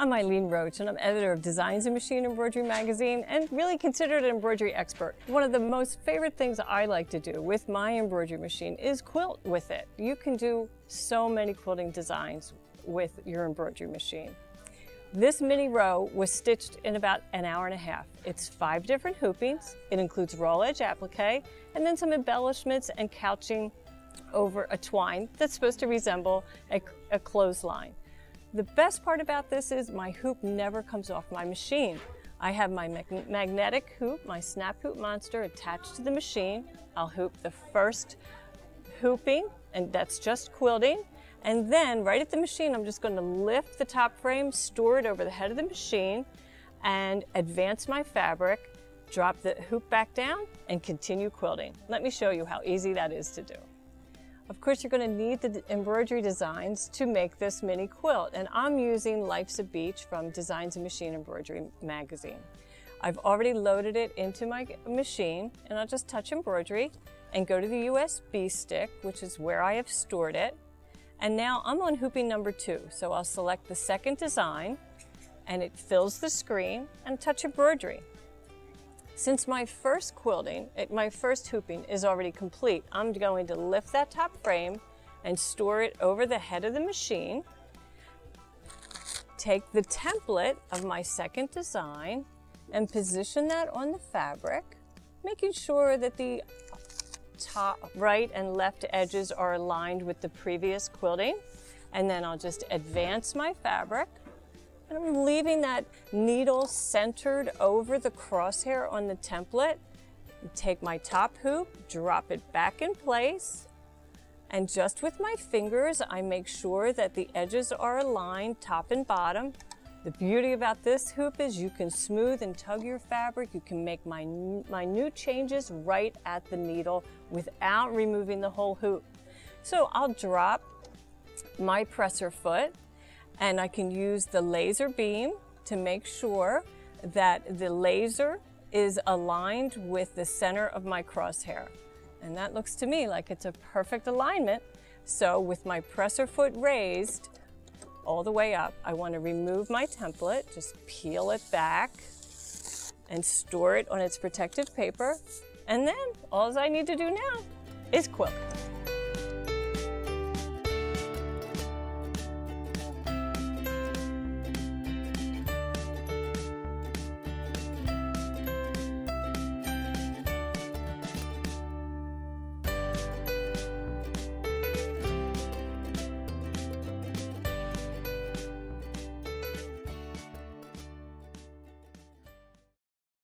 I'm Eileen Roche and I'm editor of Designs in Machine Embroidery magazine and really considered an embroidery expert. One of the most favorite things I like to do with my embroidery machine is quilt with it. You can do so many quilting designs with your embroidery machine. This mini row was stitched in about an hour and a half. It's five different hoopings. It includes roll edge applique and then some embellishments and couching over a twine that's supposed to resemble a, a clothesline. The best part about this is my hoop never comes off my machine. I have my mag magnetic hoop, my snap hoop monster attached to the machine. I'll hoop the first hooping and that's just quilting and then right at the machine, I'm just going to lift the top frame, store it over the head of the machine, and advance my fabric, drop the hoop back down, and continue quilting. Let me show you how easy that is to do. Of course, you're going to need the embroidery designs to make this mini quilt, and I'm using Life's a Beach from Designs in Machine Embroidery magazine. I've already loaded it into my machine, and I'll just touch embroidery and go to the USB stick, which is where I have stored it, and now I'm on hooping number two. So I'll select the second design and it fills the screen and touch embroidery. Since my first quilting, my first hooping is already complete, I'm going to lift that top frame and store it over the head of the machine. Take the template of my second design and position that on the fabric, making sure that the top, right and left edges are aligned with the previous quilting. And then I'll just advance my fabric. And I'm leaving that needle centered over the crosshair on the template. Take my top hoop, drop it back in place. And just with my fingers, I make sure that the edges are aligned top and bottom. The beauty about this hoop is you can smooth and tug your fabric. You can make my, minute changes right at the needle without removing the whole hoop. So I'll drop my presser foot and I can use the laser beam to make sure that the laser is aligned with the center of my crosshair. And that looks to me like it's a perfect alignment. So with my presser foot raised, all the way up. I want to remove my template, just peel it back and store it on its protective paper. And then all I need to do now is quilt.